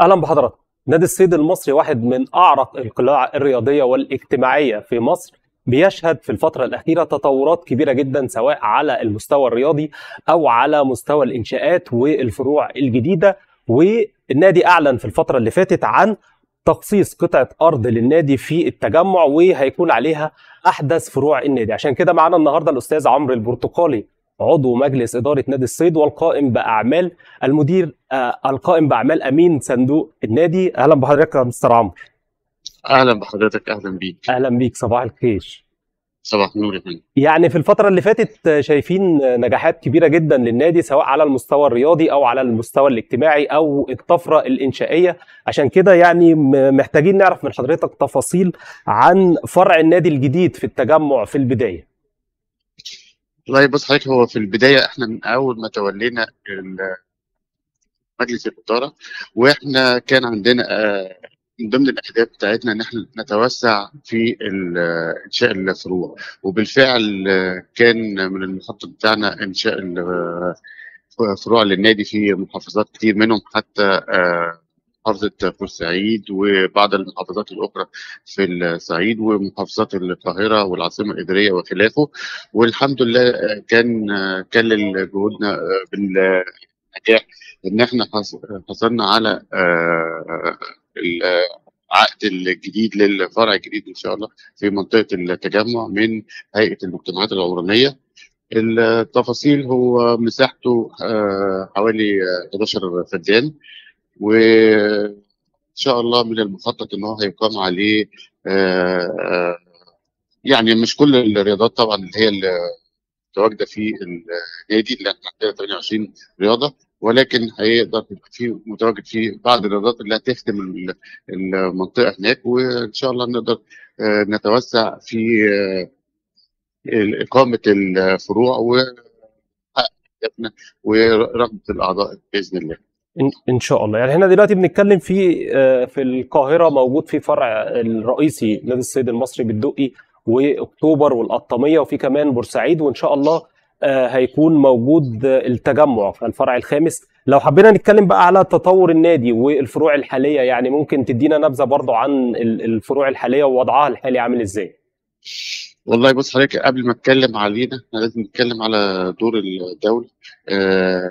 أهلا بحضراتكم نادي الصيد المصري واحد من أعرق القلاع الرياضية والاجتماعية في مصر. بيشهد في الفترة الأخيرة تطورات كبيرة جدا سواء على المستوى الرياضي أو على مستوى الإنشاءات والفروع الجديدة. والنادي أعلن في الفترة اللي فاتت عن تخصيص قطعة أرض للنادي في التجمع وهيكون عليها أحدث فروع النادي. عشان كده معانا النهارده الأستاذ عمرو البرتقالي عضو مجلس إدارة نادي الصيد والقائم بأعمال المدير آه القائم بأعمال أمين صندوق النادي. أهلا بحضرتك يا مستر عمرو. أهلا بحضرتك أهلا بيك. أهلا بيك صباح الخير. صباح النور يا فندم. يعني في الفترة اللي فاتت شايفين نجاحات كبيرة جدا للنادي سواء على المستوى الرياضي أو على المستوى الاجتماعي أو الطفرة الإنشائية. عشان كده يعني محتاجين نعرف من حضرتك تفاصيل عن فرع النادي الجديد في التجمع في البداية. والله بص حضرتك هو في البداية إحنا من أول ما تولينا مجلس الإدارة وإحنا كان عندنا آه، من ضمن الأهداف بتاعتنا إن إحنا نتوسع في إنشاء الفروع. وبالفعل آه، كان من المخطط بتاعنا إنشاء ال- فروع للنادي في محافظات كتير منهم حتى آه، محافظة بورسعيد وبعض المحافظات الأخرى في الصعيد ومحافظات القاهرة والعاصمة الإدارية وخلافه. والحمد لله آه، كان آه، كلل جهودنا آه، بالنجاح إن إحنا حص- حصلنا على العقد الجديد للفرع الجديد إن شاء الله في منطقة التجمع من هيئة المجتمعات العمرانية. التفاصيل هو مساحته حوالي آه، 11 فدان. وإن شاء الله من المخطط إن هو هيقام عليه آه، آه، يعني مش كل الرياضات طبعا اللي هي المتواجدة في النادي اللي إحنا عندنا 28 رياضة ولكن هيقدر في متواجد في بعض الرياضات اللي هتخدم ال- المنطقة هناك وإن شاء الله نقدر آه، نتوسع في إقامة الفروع ونحقق أهدافنا ورغبة الأعضاء بإذن الله. إن شاء الله. يعني إحنا دلوقتي بنتكلم في آه، في القاهرة موجود في فرع الرئيسي نادي الصيد المصري بالدقي وأكتوبر والقطامية وفي كمان بورسعيد وإن شاء الله آه، هيكون موجود آه، التجمع في الفرع الخامس. لو حبينا نتكلم بقى على تطور النادي والفروع الحالية يعني ممكن تدينا نبذة برضو عن ال- الفروع الحالية ووضعها الحالي عامل إزاي؟ والله بص حضرتك قبل ما اتكلم علينا إحنا لازم نتكلم على دور الدولة. آه،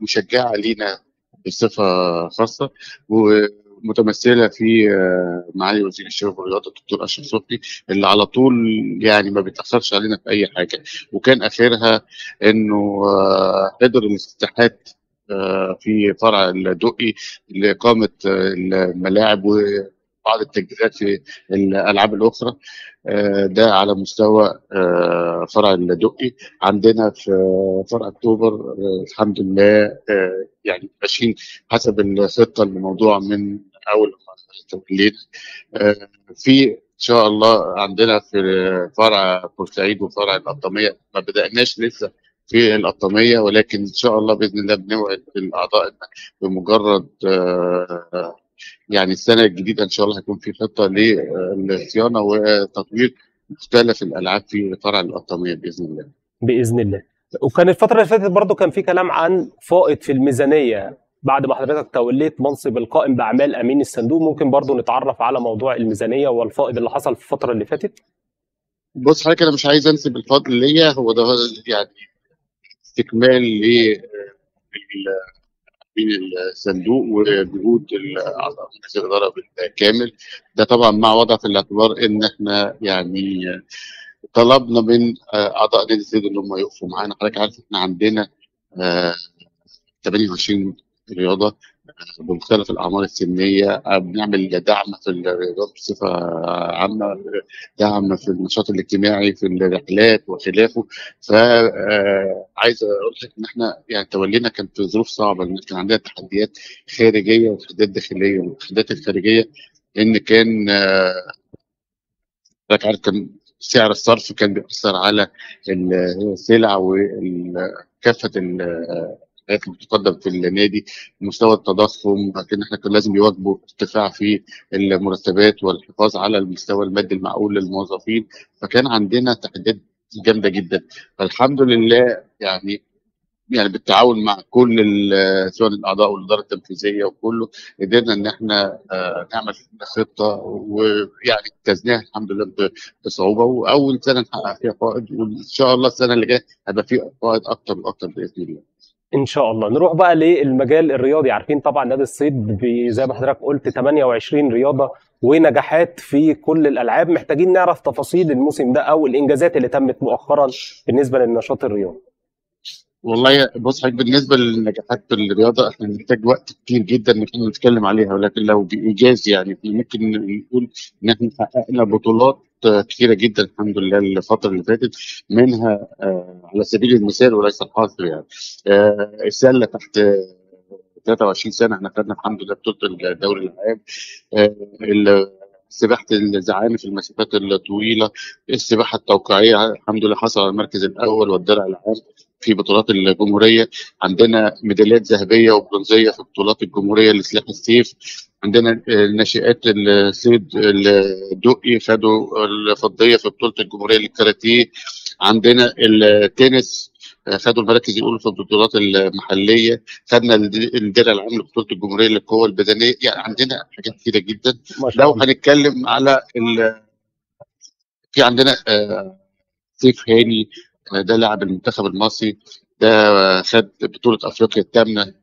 مشجعة علينا بصفة خاصة ومتمثلة في آه، معالي وزير الشباب والرياضة الدكتور أشرف صبحي اللي على طول يعني ما بيتأخرش علينا في أي حاجة. وكان آخرها إنه آه، قدر الافتتاحات آه، في فرع الدقي لإقامة آه، الملاعب وبعض التجهيزات في الألعاب الأخرى. آه، ده على مستوى آه، فرع الدقي. عندنا في فرع أكتوبر آه، الحمد لله يعني ماشيين حسب الخطة الموضوع من أول ما تولينا في إن شاء الله عندنا في فرع بورسعيد وفرع القطاميه ما بدأناش لسه في القطاميه ولكن إن شاء الله بإذن الله بنوعد الأعضاء بمجرد يعني السنة الجديدة إن شاء الله هيكون في خطة للصيانة وتطوير مختلف الألعاب في فرع القطاميه بإذن الله. بإذن الله. وكان الفترة اللي فاتت برضو كان في كلام عن فائض في الميزانية. بعد ما حضرتك توليت منصب القائم بأعمال أمين الصندوق ممكن برضو نتعرف على موضوع الميزانية والفائض اللي حصل في الفترة اللي فاتت؟ بص حضرتك أنا مش عايز أنسب الفضل ليا. هو ده يعني استكمال ل من الصندوق وجهود مجلس الاداره بالكامل ده طبعا مع وضع في الاعتبار إن إحنا يعني طلبنا من أعضاء نادي الصيد إن هم يقفوا معانا. حضرتك عارف إحنا عندنا آه، 28 رياضة. آه، بمختلف الأعمار السنية آه، بنعمل دعم في الرياضات بصفة عامة دعم في النشاط الاجتماعي في الرحلات وخلافه. فعايز أقول لك إن إحنا يعني تولينا كان في ظروف صعبة لأن كان عندنا تحديات خارجية وتحديات داخلية. والتحديات الخارجية إن كان آه، حضرتك عارف كان سعر الصرف كان بيأثر على السلع وكافة الحاجات اللي بتقدم في النادي مستوى التضخم لكن إحنا كان لازم يواجبوا ارتفاع في المرتبات والحفاظ على المستوى المادي المعقول للموظفين. فكان عندنا تحديات جامدة جدا. فالحمد لله يعني يعني بالتعاون مع كل سواء الأعضاء والاداره التنفيذية وكله قدرنا إن إحنا آه، نعمل خطة ويعني اجتزناها الحمد لله بصعوبة. وأول سنة نحقق فيها فائض وإن شاء الله السنة اللي جاية هيبقى فيه فائض أكتر وأكتر بإذن الله. إن شاء الله. نروح بقى للمجال الرياضي. عارفين طبعا نادي الصيد زي ما حضرتك قلت 28 رياضة ونجاحات في كل الألعاب. محتاجين نعرف تفاصيل الموسم ده أو الإنجازات اللي تمت مؤخرا بالنسبة للنشاط الرياضي. والله بص حضرتك بالنسبة للنجاحات في الرياضة إحنا بنحتاج وقت كتير جدا إن إحنا نتكلم عليها ولكن لو بإيجاز يعني إحنا ممكن نقول إن إحنا حققنا بطولات آه، كتيرة جدا الحمد لله الفترة اللي فاتت منها آه، على سبيل المثال وليس الحصر يعني. آه، السلة تحت آه، 23 سنة إحنا خدنا الحمد لله بطولة الدوري العام. آه، ال- سباحه الزعانف المسافات الطويلة السباحة التوقيعيه الحمد لله حصل على المركز الأول والدرع العام في بطولات الجمهورية. عندنا ميداليات ذهبية وبرونزية في بطولات الجمهورية لسلاح السيف. عندنا آه، ناشئات الصيد الدقي خدوا الفضية في بطولة الجمهورية للكاراتيه. عندنا التنس آه، خدوا المراكز الاولى في البطولات المحلية خدنا الد- الدرع العام لبطوله الجمهورية للقوة البدنية. يعني عندنا حاجات كتيرة جدا. لو هنتكلم على ال... في عندنا آه، سيف هاني آه، ده لاعب المنتخب المصري ده آه، خد بطولة أفريقيا الثامنة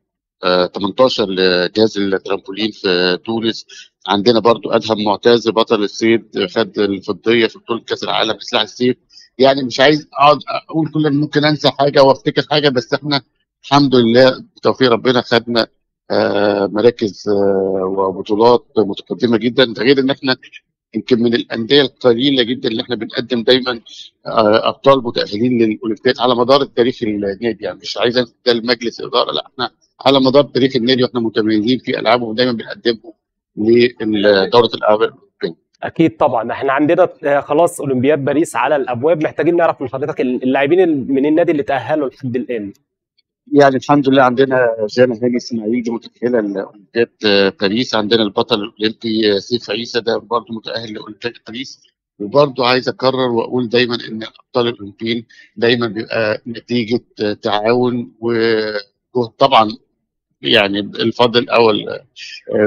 آه، 18 لجهاز الترامبولين في تونس. عندنا برضو أدهم معتز بطل الصيد آه، خد الفضية في بطولة كأس العالم لسلاح السيف. يعني مش عايز أقعد أقول كل ممكن أنسى حاجة وأفتكر حاجة بس إحنا الحمد لله بتوفيق ربنا خدنا آه، مراكز آه، وبطولات متقدمة جدا ده غير إن إحنا يمكن من الأندية القليلة جدا اللي إحنا بنقدم دايما آه، أبطال متأهلين للأولمبياد على مدار التاريخ النادي يعني مش عايز أنسى ده المجلس اداره لا إحنا على مدار تاريخ النادي وإحنا متميزين في العابه ودايما بنقدمهم لدورة الالعاب. أكيد طبعا. إحنا عندنا آه، خلاص أولمبياد باريس على الأبواب. محتاجين نعرف من حضرتك اللاعبين ال- من النادي اللي تأهلوا لحد الآن. يعني الحمد لله عندنا جانا هاني إسماعيل متأهلة لأولمبياد آه، باريس. عندنا البطل الأولمبي آه، سيف عيسى ده برضه متأهل لأولمبياد باريس. وبرضه عايز أكرر وأقول دايما إن الأبطال الأولمبيين دايما بيبقى نتيجة تعاون وجهد طبعا يعني الفضل الأول آه،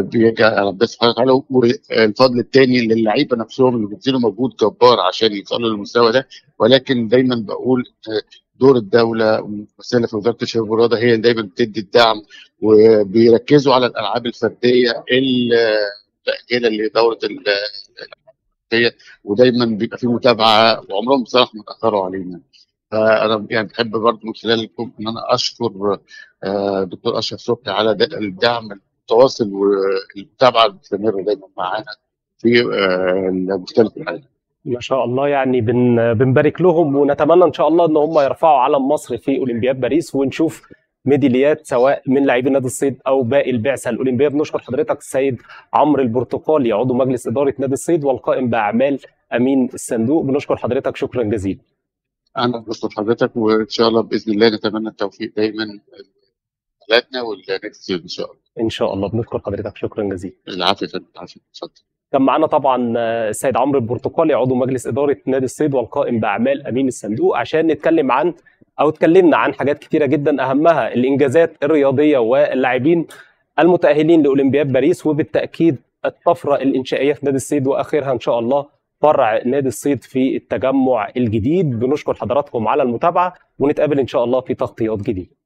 بيرجع ربنا سبحانه وتعالى والفضل الثاني للعيبة نفسهم اللي بيبذلوا مجهود جبار عشان يوصلوا للمستوى ده. ولكن دايما بقول آه، دور الدولة والممثله في وزارة الشباب والرياضة هي دايما بتدي الدعم وبيركزوا على الألعاب الفردية المتاهله لدورة ال- الفردية ودايما بيبقى في متابعة وعمرهم بصراحة ما تأخروا علينا. فأنا يعني بحب برضه من خلالكم إن أنا أشكر آه، دكتور أشرف صبحي على الدعم المتواصل والمتابعة المستمره دايما معانا في آه، مختلف العالم. ما شاء الله يعني بن بنبارك لهم ونتمنى إن شاء الله إن هم يرفعوا علم مصر في أولمبياد باريس ونشوف ميداليات سواء من لاعبي نادي الصيد أو باقي البعثه الاولمبيه بنشكر حضرتك السيد عمرو البرتقالي عضو مجلس إدارة نادي الصيد والقائم بأعمال أمين الصندوق. بنشكر حضرتك شكرا جزيلا. أنا بشكر حضرتك وإن شاء الله بإذن الله نتمنى التوفيق دايما لنا ولنادي الصيد إن شاء الله. إن شاء الله. بنشكر حضرتك. شكرا جزيلا. العافيه العافيه اتفضل. كان معانا طبعا آه، السيد عمرو البرتقالي عضو مجلس إدارة نادي الصيد والقائم بأعمال أمين الصندوق عشان نتكلم عن أو اتكلمنا عن حاجات كتيرة جدا. أهمها الإنجازات الرياضية واللاعبين المتأهلين لأولمبياد باريس وبالتأكيد الطفرة الإنشائية في نادي الصيد وآخرها إن شاء الله. فرع نادي الصيد في التجمع الجديد. بنشكر حضراتكم على المتابعة ونتقابل إن شاء الله في تغطيات جديدة.